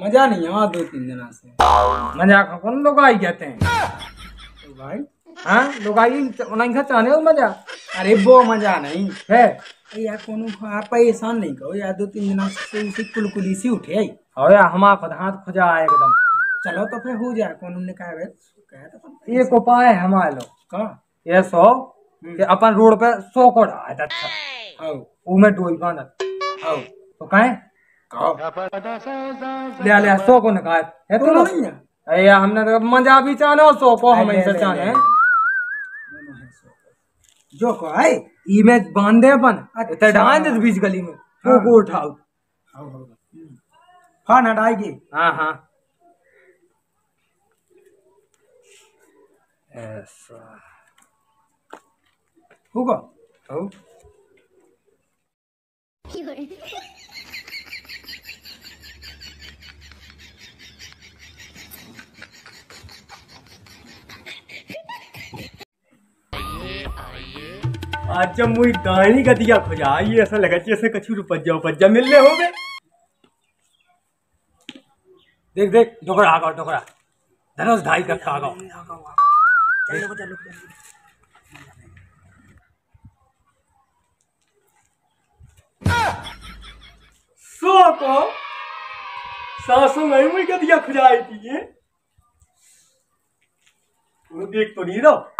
मज़ा नहीं है वहाँ दो तीन दिना से। मज़ा कौन लोग आई कहते हैं? तो भाई हाँ लोग आई उन्हें खा चाहने हो मज़ा अरे वो मज़ा नहीं है। यार कोनो आप परेशान नहीं करो यार दो तीन दिना से उसी कुलकुली सी उठे आई और यार हमारा खुद हाथ खुजा है एकदम। चलो तो फिर हो जाए कोनो ने कहा अपन एक उपाय है हमारे लोग। का ये सौ कि अपन रोड पे सौ को डाल अच्छा। आओ उमे डोई बांधत आओ तो कहो ले ले सौ को निकाल है तो नहीं है अरे हमने तो मज़ा भी और सौ को हम ऐसे चाहने हैं। जो को ई में बांधे अपन। अच्छा। इतने डाल दे बीच गली में। हाँ। को उठाओ। हाँ हटाएगी हाँ। हाँ ऐसा। होगा हो। आज जब मुई गाड़ी का दिया खुजा, ये ऐसा लगा जैसे कछु रुपया उपजा मिलने हो गए। देख देख डोकरा आगा डोकरा धनुष ढाई का आगा सो को सासू नहीं मुई का दिया खुजाई थी, ये। तू देख तो नहीं रहो।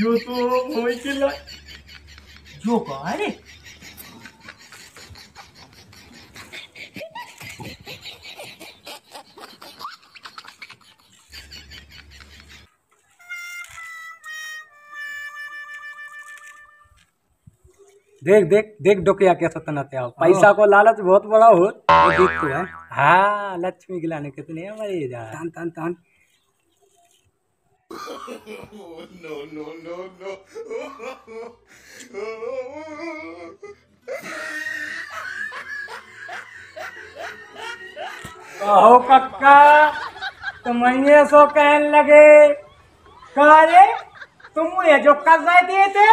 तो के ला जो का देख देख देख डोकिया कैसा तनाते आओ पैसा को लालच बहुत बड़ा हो तो है। हाँ लक्ष्मी गिलाने कितने हमारे जा। तान तान तान कहो कक्का तुम ये सो कहन लगे। कारे तुम ये जो कर रहे दिए थे?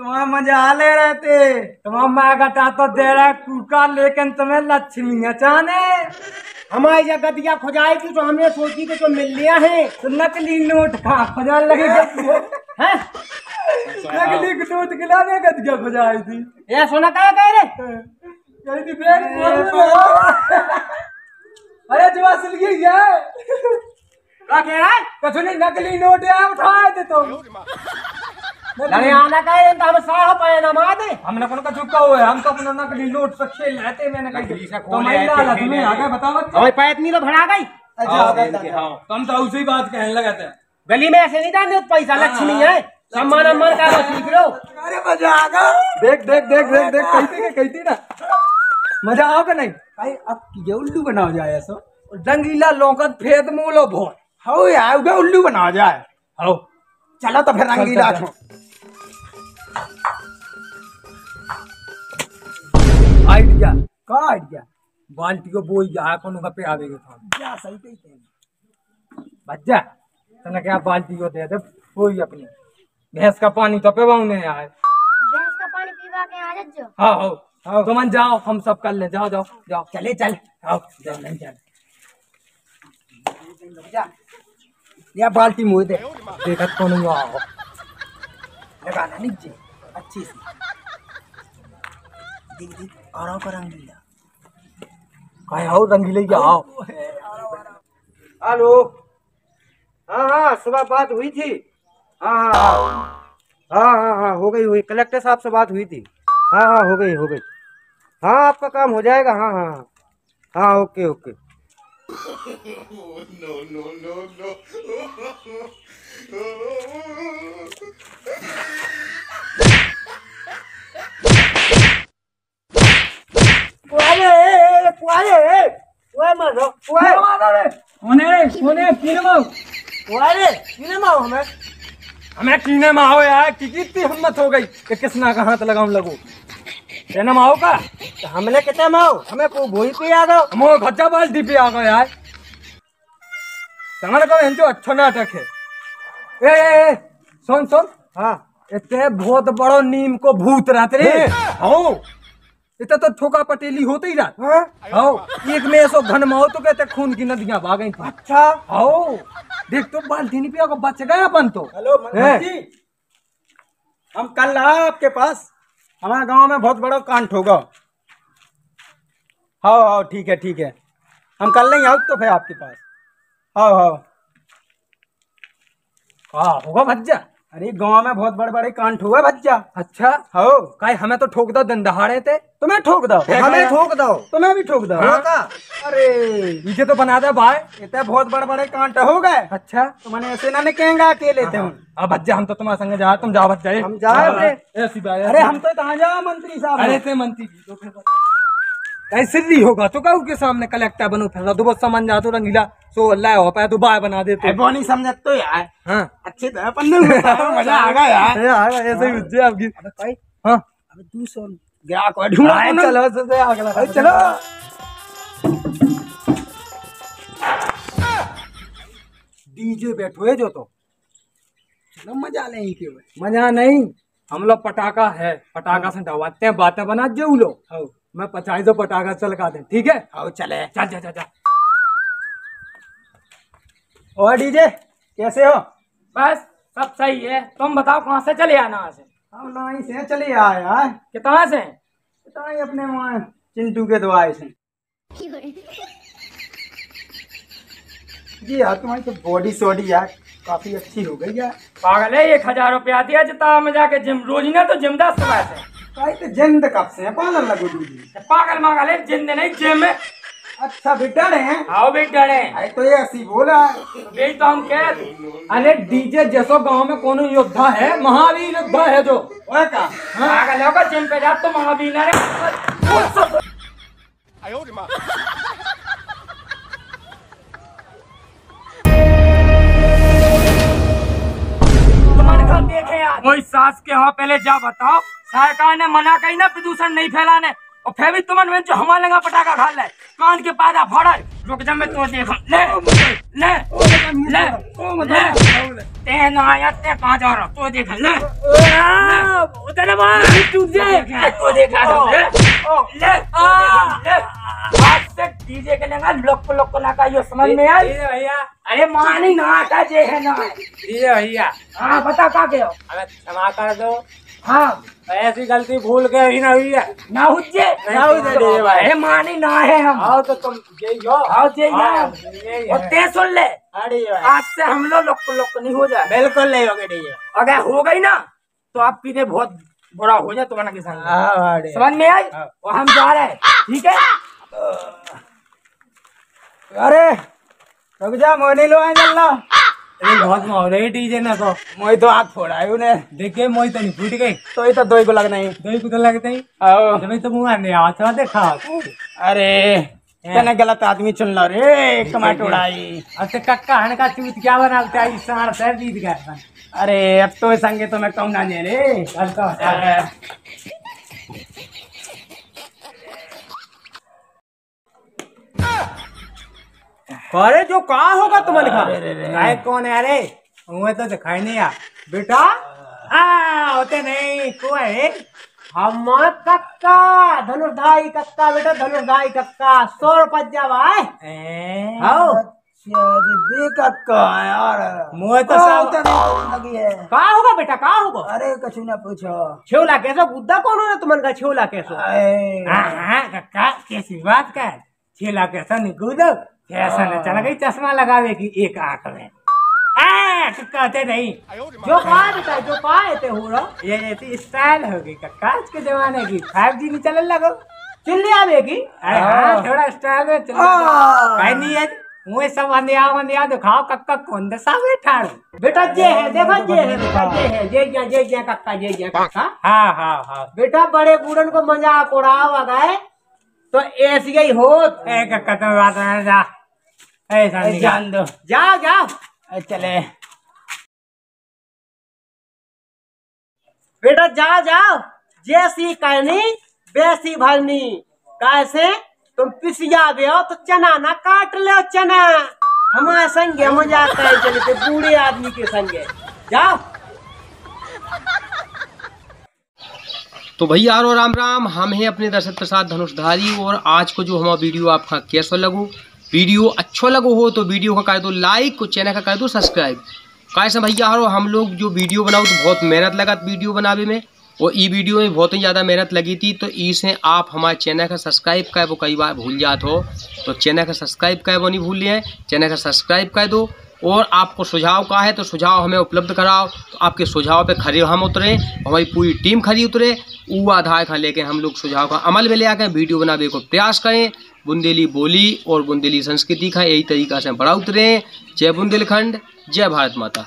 तुम्हारा मज़ा ले रहे थे। तुम्हारा माँ गटा तो दे रहा है कुका लेकिन तुम्हें लक्ष्मी अचाने हमारी जगह दिया खुजाई थी तो हमने सोची कि जो मिल लिया है। तो नकली नोट खा खुजा लगे। नकली नोट गिलाने का दिया खुजाई थी। ये सोना कहा कह रहे थी अरे जुआ सिल गई है। क्या कह रहा है? कछु नहीं नकली नोट है उठाए दे तो। आना कह रहे तो हम साह पाए ना मार दे हमने कौन का झुका हुआ है? हम तो अपना नकली नोट से खेल रहे मैंने नकली कही से तो खोल मैं रहे थे, लाला खेल तुम्हें रहे आगे थे। बताओ बच्चा। हमारी पैतनी तो गई। तो उसी बात कहने लगे थे। गली में ऐसे नहीं जाने पैसा लक्ष्मी है। सम्मान अम्मान का सीख लो। अरे मज़ा आ गया। देख देख देख देख देख कहती के कहती ना। मज़ा आओ कि नहीं? भाई अब ये उल्लू बनाओ जाए ऐसा। रंगीला लोकत फेद मूलो भोर। हो यार उल्लू बनाओ जाए। हो। चलो तो फिर रंगीला चल, चल। छो आइडिया का आइडिया बाल्टी को बोई जा कोनो का पे आवेगे था। क्या सही कहते बच्चा तने क्या बाल्टी को दे दे कोई अपनी। भैंस का पानी तो पे नहीं आए भैंस का पानी पीवा के आ जो हाँ हो हाँ। तो मन जाओ हम सब कर ले जाओ जाओ जाओ। चले चल। आओ जाओ नहीं चल। जा। या बाल्टी मुँह दे। देखत को नहीं आओ लगाना नीचे। अच्छी से। देख देख। और का रंगीला कहे आओ रंगीले के आओ। हेलो। हाँ हाँ सुबह बात हुई थी। हाँ हाँ हाँ। हाँ हाँ हाँ हो गई हुई। कलेक्टर साहब से बात हुई थी। हाँ हाँ हो गई हो गई। हाँ आपका काम हो जाएगा। हाँ हाँ हाँ। हाँ ओके ओके। माओ किने हमें हमें कीने में यार कि कितनी हिम्मत हो। गई कि किसना का हाथ लगाऊँ लगू कहना माओ का तो हमने कितने मारो हमें को भोई पे आ गो हम खच्चा बाल्टी पे आ गए यार तंगड़ को इनको अच्छा नाटक है ए, ए, ए सुन सुन। हाँ। इतने बहुत बड़ो नीम को भूत रहते रे। हो। इतना तो ठोका पटेली होते ही रात हाँ? एक में ऐसो घन में हो तो कहते खून की नदियाँ भाग गई अच्छा। हो देख तो बाल्टी नहीं पिया को बच गए अपन तो। हेलो? जी हम कल आए आपके पास हमारे गाँव में बहुत बड़ा कांड होगा। हाँ हाँ ठीक है ठीक है। हम कल नहीं आओ तो फिर आपके पास। हाँ हाँ हाँ होगा भज्जा। अरे गाँव में बहुत बड़े बड़े कांड हुआ भज्जा। अच्छा। हो। काय हमें तो ठोक दो दिन दहाड़े थे तुम्हें ठोक दो। हमें ठोक दो। तुम्हें भी ठोक दो। हाँ अरे। इसे तो बना दे भाई। इतने बहुत बड़े बड़े कांड हो गए। अच्छा। तो मैंने ऐसे ना निकलेंगे अकेले थे। हम अब भज्जा हम तो तुम्हारे संग जा तुम जाओ भज्जा हम जाए अरे। हम तो कहाँ जाओ मंत्री साहब। अरे मंत्री जी तो फिर ऐसे ही होगा तो कहू के सामने कलेक्टर बनो फिर तो बस सामान जा तो रंगीला। सो अल्लाह हो पाए तो बाय बना देते। वो नहीं समझ तो यार। हाँ। अच्छी तरह पन्ने मज़ा आ गया यार। अरे हाँ, ऐसे ही बुझे आपकी। भाई हाँ। अब तू सुन। ग्राहक को ढूंढो तुम। चलो लगा अरे चलो। डीजे बैठो है जो तो। चलो मज़ा लेंगे क्यों मज़ा नहीं। हम लोग पटाखा है पटाखा से डवाते हैं बातें बना जो लोग। हो। मैं पचाई दो पटाखा चलका दे ठीक है? हो चले। चल जा जा जा। और डीजे कैसे हो? बस सब सही है। तुम बताओ कहाँ से चले आना से हम लोग से चले आए यार कितना से? पता नहीं अपने वहाँ चिंटू के दवाई से। जी यार तुम्हारी तो बॉडी सॉडी यार काफ़ी अच्छी हो गई यार। पागल है एक हज़ार रुपया दिया जिता में जाके जिम रोज ना तो जिम दस से तो जिंद कब से है? पागल लगो दीदी पागल मागल है जिंद नहीं जिम में अच्छा बेटा रहे हैं? आओ भी डरे अरे तो ये ऐसी बोला तो हम कह अरे डीजे जैसो गाँव में कौन योद्धा है महावीर योद्धा है जो। ओए का? पागल होगा जिम पे जा तो महावीर घर देखे यार। कोई सास के वहाँ पहले जा बताओ। सरकार ने मना कही ना प्रदूषण नहीं फैलाने और फिर भी तुमन में जो हमारे लगा पटाखा खा ले कान के पादा फाड़ा रुक जा मैं तो देखा ले ले ले ले ते ना आया ते कहाँ जा रहा तो देखा ले उधर मार टूट जाए तो देखा ले ले ले आज से डीजे के लगा लोक लोक ना का यो समझ में आई भैया अरे मानी ना का जे है ना डीजे भैया हाँ बता का के हो अरे क्षमा कर दो हाँ। ऐसी गलती भूल गए ही ना भैया ना हुज्जे ना डीजे भाई। मानी ना है हम। आओ तो तुम हो। आओ जे हाँ, ते सुन ले। अरे आज से हम लोग लोक लोक नहीं हो जाए। बिल्कुल नहीं होगे डीजे अगर हो गई ना तो आप पीने बहुत बुरा हो जाए तुम्हारा किसान। हाँ हाँ। समझ में आई? और हम जा रहे हैं। ठीक है? अरे रुक जा मोनी लो आ ना तो। मोई तो आग फोड़ा उन्हें देखे मोई तो नहीं फूट गई। तो ये तो दो ही को लगना ही दो ही कुछ लगते ही आओ तो अरे तेने गलत आदमी चुन लो रे कमाट उड़ाई। अब तो कक्का हन का चूत क्या बनाते आई सार सर जीत गया अरे अब तो संगे तो मैं कम ना दे रे कल तो अरे, जो कहा होगा तुम लिखा गाय कौन है अरे? मुझे तो दिखाई नहीं आ। बेटा? आ होते नहीं को है हम कक्का धनुर्धाई कक्का बेटा धनुर्धाई कक्का। सौ रुपया भाई। आओ। अच्छा जी बेकक्का यार। मुझे तो सब लगी है। कहा होगा बेटा कहा होगा? अरे कछु ना पूछो। छेवला कैसो? गुद्दा कौन है तुमन का छेवला कैसो? हाँ हाँ कक्का कैसी बात कर। छेला कैसा निकूदो कैसा न चला गई चश्मा लगावे की एक आँख में। आ, कक्का ते नहीं। जो कहा जो कहा है हो रहा ये ऐसी स्टाइल होगी कक्का आज के जमाने की। फाइव जी नहीं चलने लगो। चिल्ली आवेगी अरे हाँ। थोड़ा स्टाइल में चल हाँ। नहीं है मुझे सब अंधिया अंधिया दिखाओ कक्का कौन दशा बैठा बेटा जे है देखो जे है बेटा जे है जे जे जे जे कक्का जे जे कक्का। हाँ हाँ हाँ। बेटा बड़े बूढ़न को मज़ाक उड़ाओ गए तो ऐसी ही हो कक्का तो बात है जा। जान दो जाओ जाओ चले बेटा जाओ जाओ जैसी करनी वैसी भरनी कैसे तुम पिसिया भी हो तो चना ना काट ले चना हमारे संगे मज़ाक करे चले थे बूढ़े आदमी के संगे जाओ तो भैया और राम राम। हम हैं अपने दर्शक प्रसाद धनुषधारी और आज को जो हमारा वीडियो आपका कैसा लगो? वीडियो अच्छा लगो हो तो वीडियो का कर दो लाइक और चैनल का कर दो सब्सक्राइब कैसे भैया हो हम लोग जो वीडियो बनाओ तो बहुत मेहनत लगा वीडियो बनावे में, और ई वीडियो में बहुत ही ज़्यादा मेहनत लगी थी तो इसे आप हमारे चैनल का सब्सक्राइब कर वो कई बार भूल जाते हो। तो चैनल का सब्सक्राइब कर वो नहीं भूलिए चैनल का सब्सक्राइब कर दो। और आपको सुझाव का है तो सुझाव हमें उपलब्ध कराओ। तो आपके सुझाव पे खड़े हम उतरे, हमारी पूरी टीम खड़ी उतरे। वो आधार का लेके हम लोग सुझाव का अमल में ले आकर वीडियो बनाने को प्रयास करें। बुंदेली बोली और बुंदेली संस्कृति का यही तरीका से बड़ा उतरे। जय बुंदेलखंड, जय भारत माता।